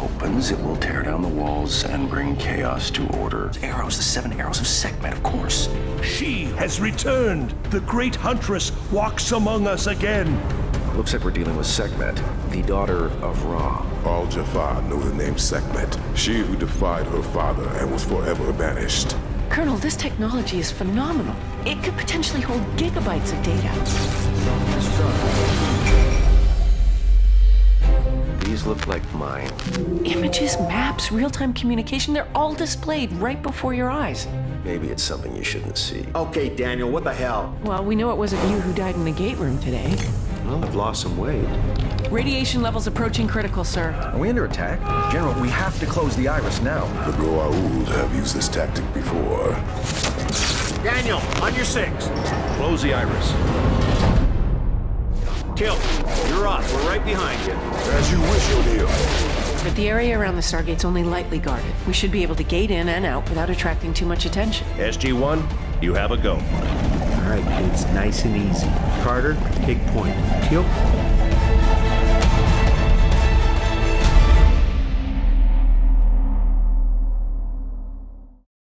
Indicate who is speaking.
Speaker 1: opens, it will tear down the walls and bring chaos to order.
Speaker 2: Arrows, the seven arrows of Sekhmet, of course.
Speaker 3: She has returned. The great huntress walks among us again.
Speaker 1: Looks like we're dealing with Sekhmet, the daughter of Ra.
Speaker 4: All Jaffa know the name Sekhmet, she who defied her father and was forever banished.
Speaker 5: Colonel, this technology is phenomenal. It could potentially hold gigabytes of data.
Speaker 1: These look like mine.
Speaker 5: Images, maps, real-time communication, they're all displayed right before your eyes.
Speaker 1: Maybe it's something you shouldn't see.
Speaker 6: Okay, Daniel, what the hell?
Speaker 5: Well, we know it wasn't you who died in the gate room today.
Speaker 1: Well, I've lost some weight.
Speaker 5: Radiation levels approaching critical, sir.
Speaker 7: Are we under attack? General, we have to close the iris now.
Speaker 4: The Goa'uld have used this tactic before.
Speaker 6: Daniel, on your six.
Speaker 3: Close the iris.
Speaker 6: Kill. You're up. We're right behind you.
Speaker 4: As you wish, O'Neill.
Speaker 5: But the area around the Stargate's only lightly guarded. We should be able to gate in and out without attracting too much attention.
Speaker 3: SG-1, you have a go.
Speaker 8: All right, kids, nice and easy. Carter, take point. Teal,